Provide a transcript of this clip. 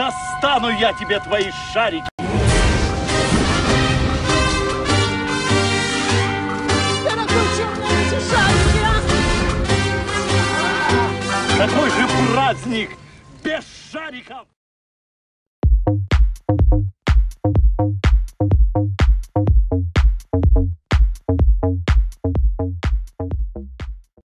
Достану я тебе твои шарики. Эти шарики. А? Какой же праздник без шариков!